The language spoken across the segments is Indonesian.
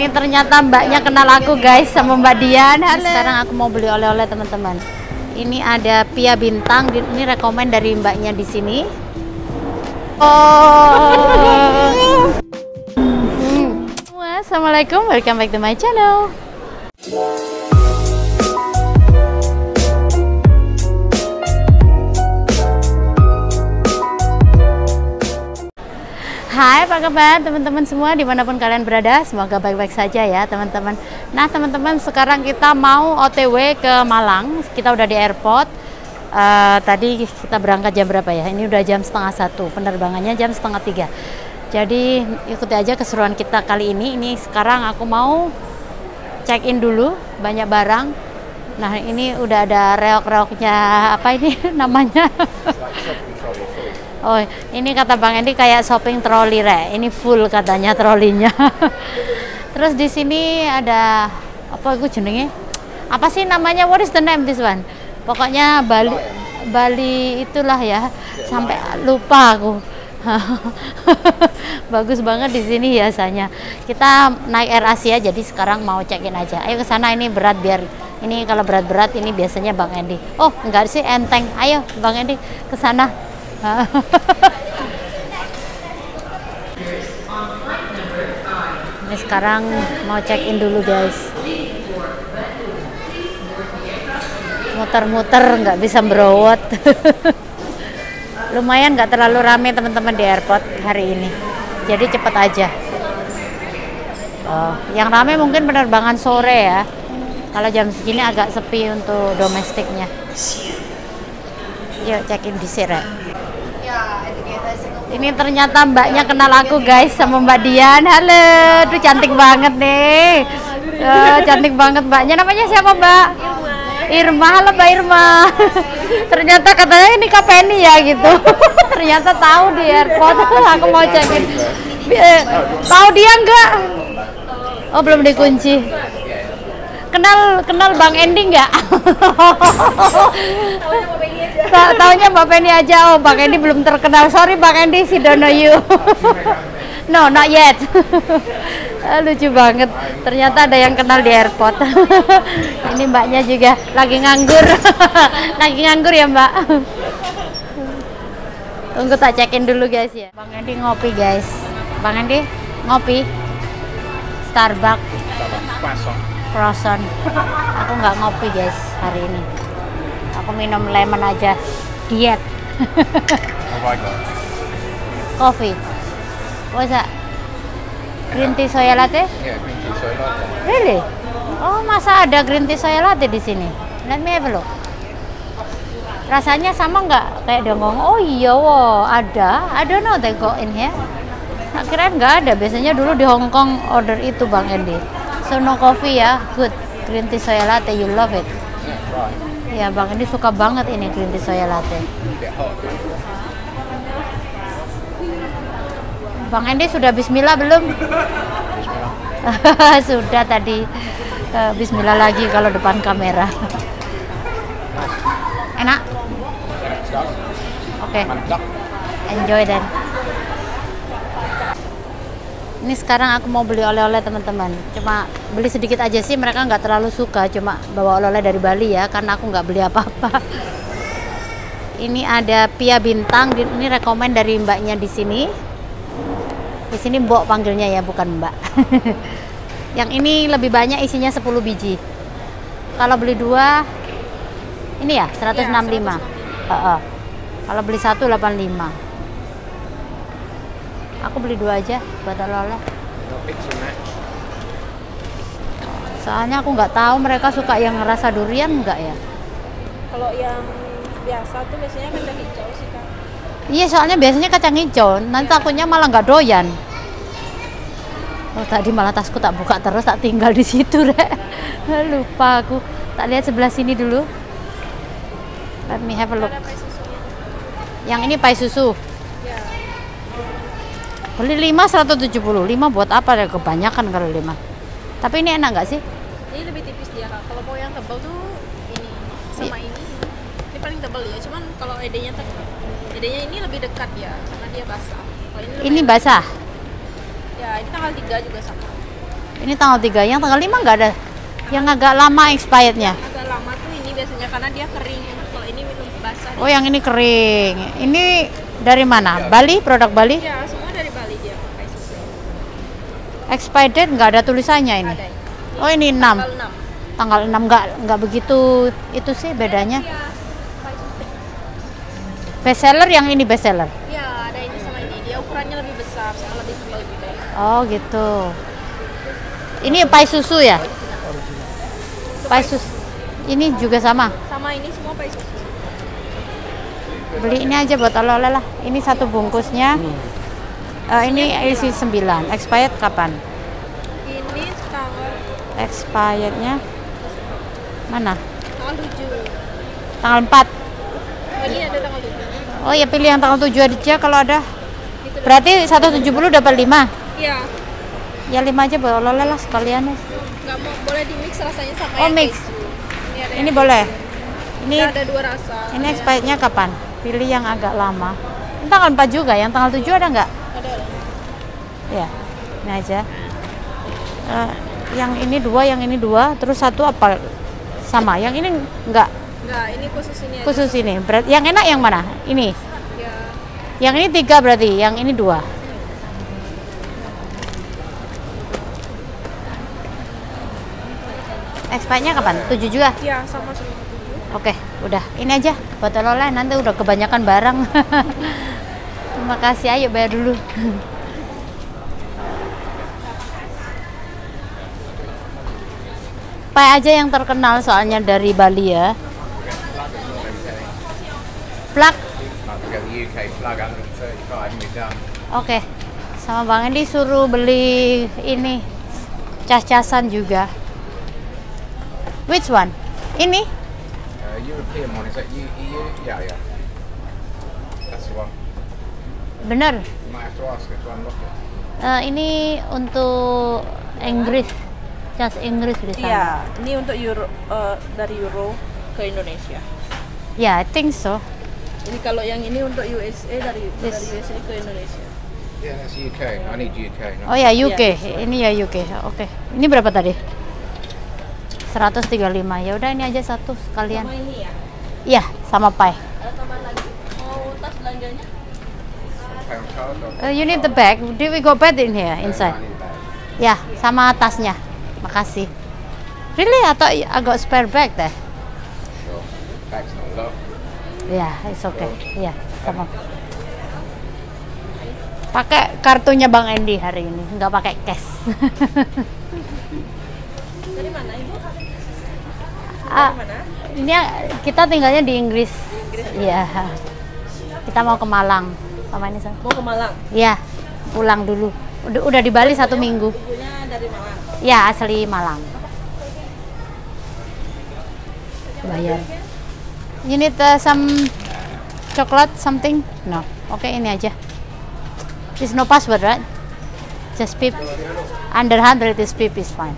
Ini ternyata mbaknya kenal aku guys sama Mbak Dian. Halo. Sekarang aku mau beli oleh-oleh teman-teman. Ini ada Pia Bintang. Ini rekomen dari mbaknya di sini. Oh. Assalamualaikum, welcome back to my channel. Hai apa kabar teman-teman semua di mana pun kalian berada? Semoga baik-baik saja ya teman-teman. Nah teman-teman sekarang kita mau otw ke Malang. Kita udah di airport. Uh, Tadi kita berangkat jam berapa ya? Ini udah jam setengah satu. Penerbangannya jam setengah tiga. Jadi ikuti aja keseruan kita kali ini. Ini sekarang aku mau check in dulu Banyak barang. Nah ini udah ada reok-reoknya Apa ini namanya Oh, ini kata Bang Endi kayak shopping trolley re. Ini full katanya trolinya. Terus di sini ada apa itu jenenge? Apa sih namanya? What is the name this one? Pokoknya Bali Bali itulah ya. Sampai lupa aku. Bagus banget di sini biasanya. Kita naik Air Asia jadi sekarang mau check-in aja. Ayo ke sana ini berat biar ini kalau berat-berat ini biasanya Bang Endi. Oh, enggak sih enteng. Ayo Bang Endi ke sana ini sekarang mau check in dulu guys. Muter-muter nggak bisa berowot. Lumayan nggak terlalu rame teman-teman di airport hari ini. Jadi cepet aja. Oh, yang rame mungkin penerbangan sore ya. Kalau jam segini agak sepi untuk domestiknya. Yuk check in di sini ini ternyata mbaknya kenal aku guys sama Mbak Dian. Halo, tuh cantik banget nih. Uh, cantik banget mbaknya. Namanya siapa mbak? Irma. Irma, halo Mbak Irma. ternyata katanya ini Kapeni ya gitu. ternyata tahu di airport. aku mau cekin. Eh, tahu dia enggak? Oh belum dikunci kenal kenal Bang Endi nggak? Taunya Mbak Penny aja. Oh, Bang Endi belum terkenal. Sorry Bang Endi, si don't know you. no, not yet. Lucu banget. Ternyata ada yang kenal di airport. Ini mbaknya juga lagi nganggur. lagi nganggur ya mbak. Tunggu tak cekin dulu guys ya. Bang Endi ngopi guys. Bang Endi ngopi. Starbucks. Starbucks croissant aku nggak ngopi guys hari ini aku minum lemon aja. Diet. Coffee. What's that? Green tea soya latte? Yeah green tea soya latte. Really? Oh masa ada green tea soya latte di sini? Let me have a look. Rasanya sama nggak? Kayak dongong oh iya wow ada. I don't know they go in here. Akhirnya nggak ada. Biasanya dulu di Hong Kong order itu Bang Endi So no coffee ya, good. Green tea soya latte, you love it. Ya bang, ini suka banget ini green tea soya latte. Bang Endi sudah Bismillah belum? sudah tadi. Uh, Bismillah lagi kalau depan kamera. Enak? Oke. Okay. Enjoy then ini sekarang aku mau beli oleh-oleh teman-teman. Cuma beli sedikit aja sih mereka nggak terlalu suka. Cuma bawa oleh-oleh dari Bali ya karena aku nggak beli apa-apa. Ini ada Pia Bintang ini rekomend dari mbaknya di sini. Di sini mbok panggilnya ya bukan mbak. Yang ini lebih banyak isinya 10 biji. Kalau beli dua ini ya 165 ya, uh -uh. kalau beli satu 85 aku beli dua aja buat oleh-oleh soalnya aku nggak tahu mereka suka yang rasa durian nggak ya? Kalau yang biasa tuh biasanya kacang hijau sih kak. Iya soalnya biasanya kacang hijau. Nanti takutnya malah nggak doyan. Oh tadi malah tasku tak buka terus tak tinggal di situ deh lupa aku. Tak lihat sebelah sini dulu. Let me have a look. Yang ini pai susu Beli 5 175 buat apa ya kebanyakan kalau 5. Tapi ini enak nggak sih? Ini lebih tipis dia kak. Kalau mau yang tebal tuh ini sama ini. Ini paling tebal ya. Cuman kalau edenya tebal. Edenya ini lebih dekat ya karena dia basah. ini, ini basah? Ya, ini tanggal 3 juga sama. Ini tanggal 3. Yang tanggal 5 nggak ada. Yang agak lama expirednya. agak lama tuh ini biasanya karena dia kering kalau ini minum basah Oh, yang ini kering. Ini dari mana? Bali, produk Bali? ya semua dari Bali dia pakai susu Expired date nggak ada tulisannya ini. ada Oh, ini 6. tanggal 6 Tanggal 6 nggak nggak begitu itu sih bedanya. Iya, pakai susu. Bestseller yang ini bestseller. Iya, ada ini sama ini dia ukurannya lebih besar sama lebih tebal juga Oh, gitu. Ini pai susu ya? Pai susu. Ini juga sama. sama ini semua pakai susu Beli ini aja buat oleh-oleh lah. Ini satu bungkusnya. Eh, ini isi 9. Expired kapan? ini tanggal Expirednya mana? tanggal 7 Tanggal 4. oh ini ada tanggal 7 Oh ya pilih yang tanggal 7 aja kalau ada. gitu Berarti 170 dapat 5. iya Ya 5 aja buat oleh-oleh lah sekalian. ya. mau boleh di mix rasanya sama Oh, yang mix. keju ini ada Ini yang- boleh. Ini ada dua rasa ini expirednya kapan? Pilih yang agak lama. Ini tanggal 4 juga. Yang tanggal 7 ada nggak? Ya, ini aja. Eh, yang ini dua, yang ini dua, terus satu apa? Sama. Yang ini enggak enggak ini khusus ini aja. khusus ini. Berat, yang enak yang mana? Ini. ya Yang ini tiga berarti, yang ini dua. Expirednya kapan? Tujuh juga? ya sama sama tujuh Oke, udah. Ini aja buat oleh nanti udah kebanyakan barang. Terima kasih, ayo bayar dulu. Pai aja yang terkenal soalnya dari Bali ya. Plug 135 and you're done. Oke. Sama Bang Endi suruh beli ini cas-casan juga. Which one? Ini? Uh, European one, is that EU? EU? Yeah, yeah. That's the one. Bener. You might have to ask to unlock it. Eh, ini untuk Inggris, cas Inggris di sana. Iya, ini untuk euro eh, dari euro ke Indonesia. Ya, I think so. Ini kalau yang ini untuk USA dari Yes. dari USA ke Indonesia. Yeah, that's UK. I need UK. Oh ya UK, Iya. ini ya UK. Oke. Ini berapa tadi? 135. Ya udah ini aja satu sekalian. Sama ini ya. Iya, sama pie. Ada tambahan lagi? Mau tas belanjanya? Uh, you need the bag. Did we go bed in here inside? Ya, sama tasnya. Makasih. Really? Atau I got spare bag deh? Sure. Ya, it's okay. Iya, sama. Pakai kartunya Bang Endi hari ini, nggak pakai cash. Dari mana ibu? ah, Mana? ini kita tinggalnya di Inggris. Iya. Kita mau ke Malang. Sama ini sama. Mau ke Malang. Iya, pulang dulu. Udah, udah di Bali satu minggu. Ibunya dari Malang. Ya, asli Malang. Bayar. You need uh, some chocolate something? No. Oke, ini aja. It's no password, right? Just pip. Under 100 is pip is fine.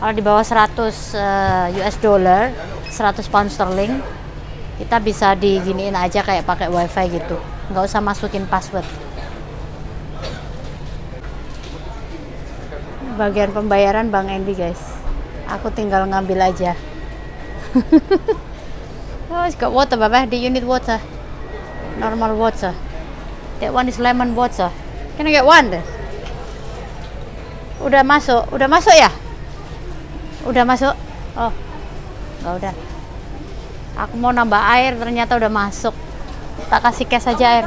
Kalau di bawah 100 uh, US dollar, 100 pound sterling, kita bisa diginiin aja kayak pakai wifi gitu. Nggak usah masukin password. Bagian pembayaran Bang Endi guys. Aku tinggal ngambil aja. Oh it's got water Baba. Do you need water? Normal water. That one is lemon water. Can I get one? Udah masuk. Udah masuk ya? Udah masuk? Oh nggak udah. Aku mau nambah air ternyata udah masuk. Tak kasih cash aja air.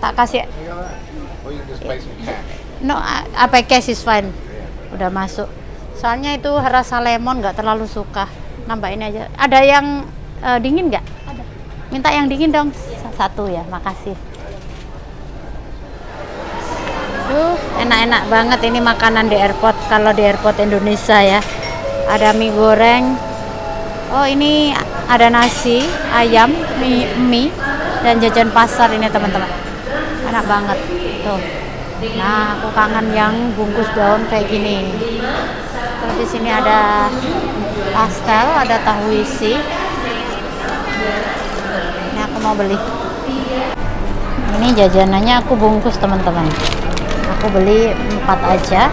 Tak kasih. Or you can just pay some cash. No, a- apa cash is fine. Udah masuk. Soalnya itu rasa lemon nggak terlalu suka. Nambahin aja. Ada yang eh, dingin nggak? Ada. Minta yang dingin dong. Sa- Satu ya, makasih. Duh, enak-enak banget ini makanan di airport. Kalau di airport Indonesia ya. Ada mie goreng. Oh, ini ada nasi, ayam, mie, mie dan jajan pasar ini teman-teman. Enak banget. Tuh. Nah, aku kangen yang bungkus daun kayak gini. Terus di sini ada pastel, ada tahu isi. Ini aku mau beli. Ini jajanannya aku bungkus teman-teman. aku beli empat aja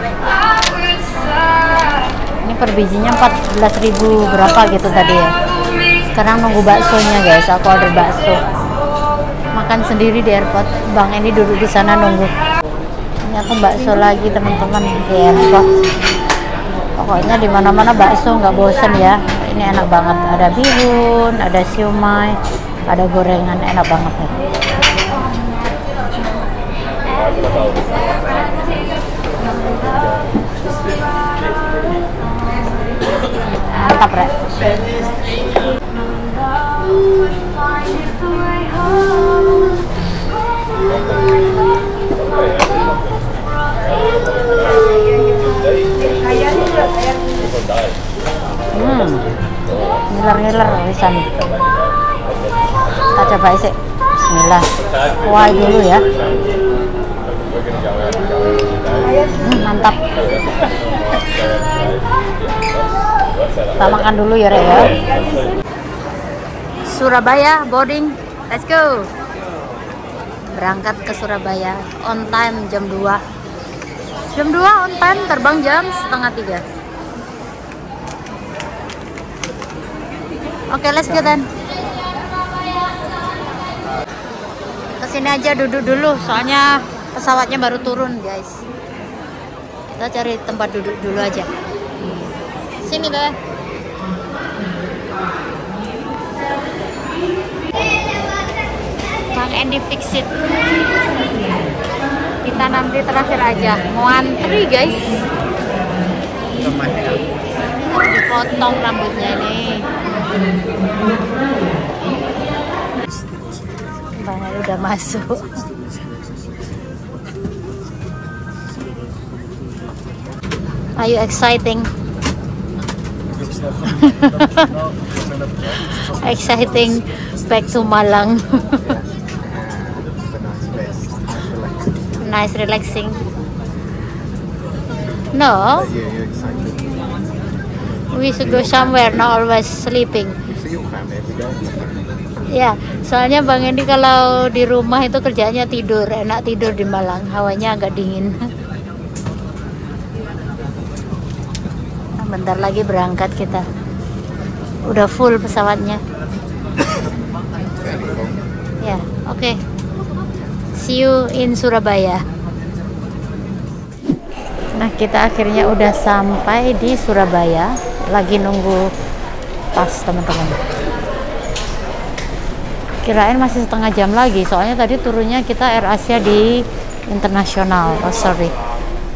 ini per bijinya 14.000 berapa gitu tadi ya sekarang nunggu baksonya guys aku order bakso makan sendiri di airport bang ini duduk di sana nunggu ini aku bakso lagi teman-teman. Di pokoknya di mana-mana bakso nggak bosen ya. Ini enak banget. Ada bihun ada siomay ada gorengan. Enak banget nih mantap rek hmm. Ngiler-ngiler wisan kita coba isi bismillah. Kuai dulu ya. Hmm, mantap. Kita makan dulu ya Rek ya. Surabaya boarding. Let's go. Berangkat ke Surabaya on time jam 2 jam 2 on time terbang jam setengah 3 Oke, okay, let's go then. Ke sini aja duduk dulu, soalnya pesawatnya baru turun, guys. Kita cari tempat duduk dulu aja. Sini deh. Bang Andy fix it. Kita nanti terakhir aja. Mau antri, guys. Dipotong rambutnya ini. Bang Andy udah masuk. Are you exciting? exciting back to Malang. nice relaxing. No. We should go somewhere, not always sleeping. Ya, soalnya Bang Endi kalau di rumah itu kerjanya tidur, enak tidur di Malang, hawanya agak dingin. Nah, Bentar lagi berangkat kita. Udah full pesawatnya. Ya, oke. See you in Surabaya. Nah, kita akhirnya udah sampai di Surabaya. Lagi nunggu pas teman-teman. Kirain masih setengah jam lagi, soalnya tadi turunnya kita Air Asia di internasional. Oh, sorry.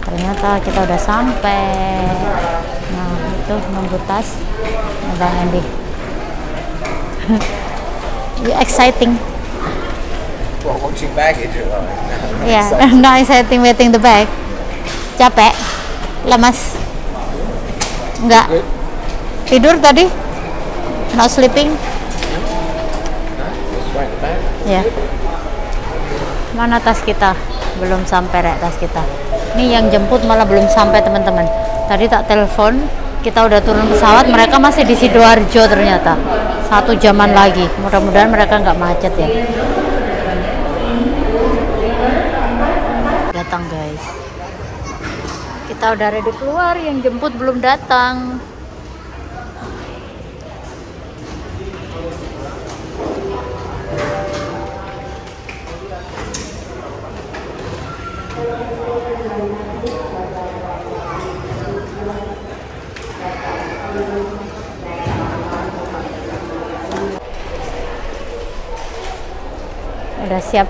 Ternyata kita udah sampai. Nah, itu nunggu tas. Nah, Bang Andy. you exciting. Well, watching baggage, you're like, Ya, not exciting waiting the bag. Capek? Lemas? Enggak. Good. Tidur tadi? Not sleeping? Ya. Mana tas kita? Belum sampai rek tas kita. Ini yang jemput malah belum sampai teman-teman. Tadi tak telepon, kita udah turun pesawat, mereka masih di Sidoarjo ternyata. Satu jaman lagi. Mudah-mudahan mereka nggak macet ya. Datang guys. Kita udah ready keluar, yang jemput belum datang. udah siap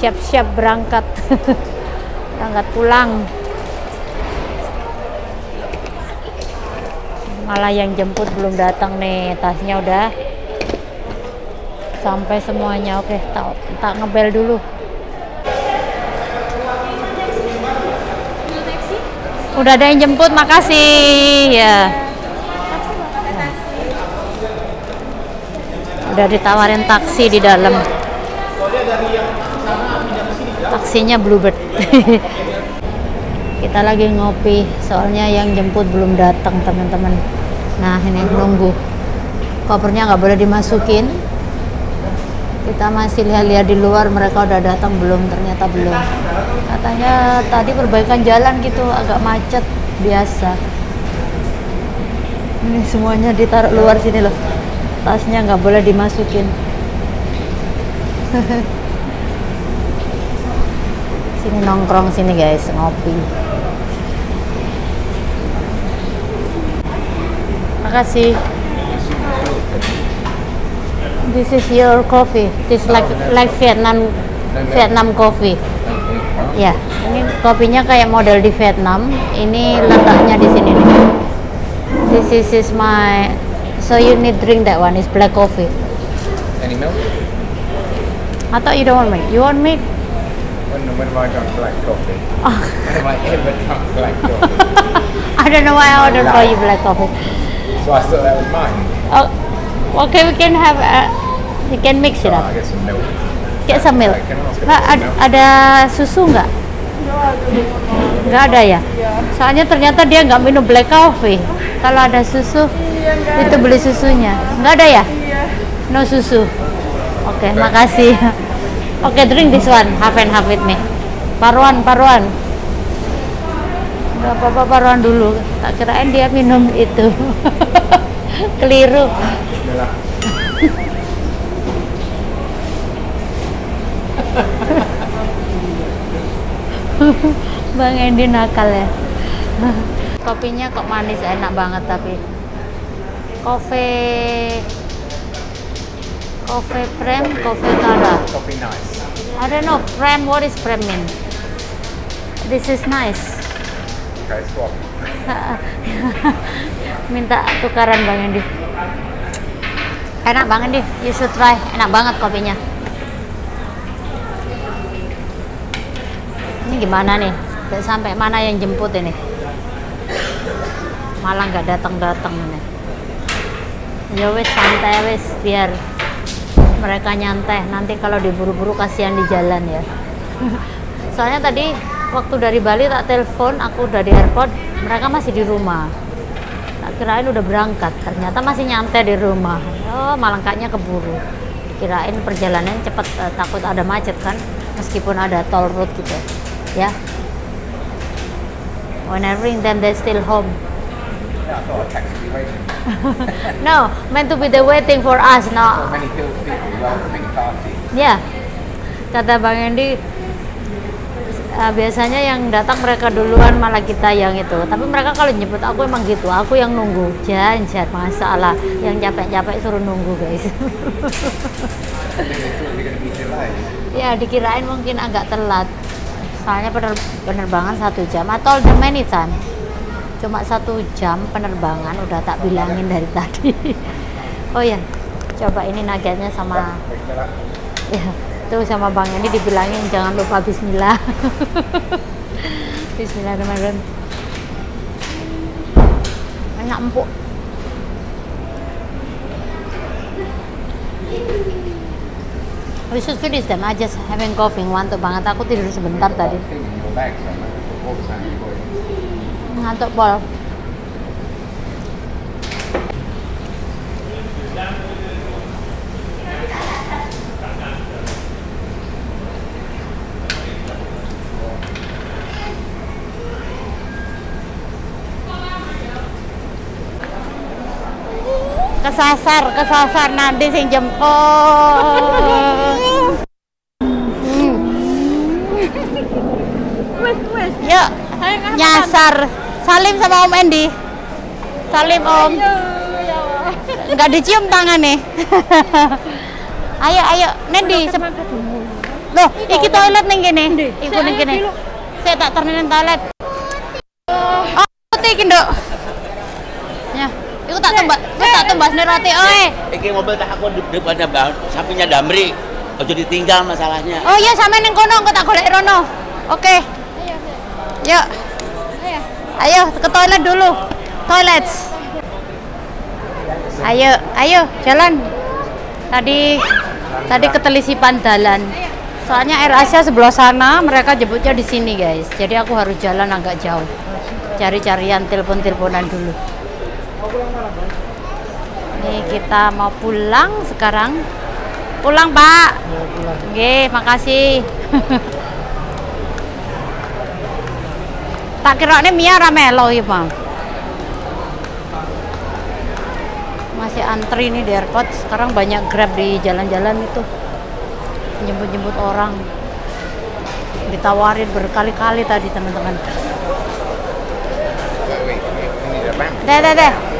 siap-siap berangkat berangkat pulang malah yang jemput belum datang nih tasnya udah sampai semuanya. Oke tak tak ngebel dulu. Udah ada yang jemput makasih. Ya. Udah ditawarin taksi di dalam. Taksinya Bluebird. Kita lagi ngopi soalnya yang jemput belum datang teman-teman nah ini nunggu. Kopernya nggak boleh dimasukin. Kita masih lihat-lihat di luar mereka udah datang belum? Ternyata belum. Katanya tadi perbaikan jalan gitu agak macet biasa. Ini semuanya ditaruh luar sini loh. Tasnya nggak boleh dimasukin. Sini nongkrong sini guys ngopi makasih. This is your coffee. This like like Vietnam Vietnam coffee. Ya ini kopinya kayak model di Vietnam. Ini letaknya di sini. Nih this is, is my so you need drink that one. Is black coffee. Any milk? I thought you don't want milk. You want milk? When, when have I drunk black coffee? oh, When have I ever drunk black coffee? I don't know why I ordered for you black coffee so I thought that was mine. oh okay we can have uh, we can mix it Oh, up I get some milk. Get some milk. Okay, Nggak, ada susu nggak? Nggak ada ya? Soalnya ternyata dia nggak minum black coffee. Kalau ada susu, itu beli susunya. Nggak ada ya? No susu. Oke, makasih. Oke, drink this one. Half and half with me. Paruan, paruan. Nggak apa-apa paruan dulu. Tak kirain dia minum itu. Keliru. Bang Endi nakal ya. Kopinya kok manis enak banget tapi. Kopi Kopi Prem, Kopi Kara. Coffee nice. I don't know, Prem, what is Prem mean? This is nice. Minta tukaran Bang Endi. Enak Bang Endi, you should try. Enak banget kopinya. Ini gimana nih? Udah Sampai mana yang jemput ini? Malah nggak datang-datang ini. Ya wes santai wes biar mereka nyantai. Nanti kalau diburu-buru kasihan di jalan ya. Soalnya tadi waktu dari Bali tak telepon, aku udah di airport, mereka masih di rumah. Tak kirain udah berangkat, ternyata masih nyantai di rumah. Oh, malah kayaknya keburu. Kirain perjalanan cepet, eh, takut ada macet kan, meskipun ada toll road gitu. Ya. When I ring them, they still home. Yeah. No, meant to be they waiting for us. No. Ya, kata Bang Endi, uh, biasanya yang datang mereka duluan malah kita yang itu. Tapi mereka kalau nyebut aku emang gitu, aku yang nunggu. Jangan, masalah. Yang capek-capek suruh nunggu guys. Ya dikirain mungkin agak telat. Soalnya pener penerbangan satu jam. Told them many time. Cuma satu jam penerbangan udah tak bilangin dari tadi. oh ya, coba ini nuggetnya sama. Ya, tuh sama Bang ini dibilangin jangan lupa bismillah. Bismillahirrahmanirrahim. Enak empuk. We should finish them. I just having coughing. Ngantuk banget. Aku tidur sebentar tadi. Thing in your bag somewhere. All the time you got it. Ngantuk pol. Kesasar kesasar nanti sing wes. yuk nyasar. Salim sama om Endi. Salim om. Ya nggak dicium tangan nih ayo ayo. Nendi loh iki toilet nih gini iku nih gini saya tak ternenin toilet. Oh roti iki nduk. Ya iku tak tumbas tumbas nih roti oe Iki mobil tak aku di depannya bang, sampingnya Damri. Ojo ditinggal masalahnya. oh iya sama ning kono engko tak golek rono. Oke. Yuk ayo ke toilet dulu. Toilet ayo ayo jalan. Tadi tadi ketelisipan jalan soalnya Air Asia sebelah sana mereka jemputnya di sini guys. Jadi aku harus jalan agak jauh. Cari-carian telepon-teleponan dulu ini kita mau pulang sekarang Pulang, Pak. Ya, pulang. Oke, makasih. tak kira ini Mia ramelo ya, Bang. Masih antri nih di airport. Sekarang banyak Grab di jalan-jalan itu. Jemput-jemput orang. Ditawarin berkali-kali tadi, teman-teman. Deh, deh, deh.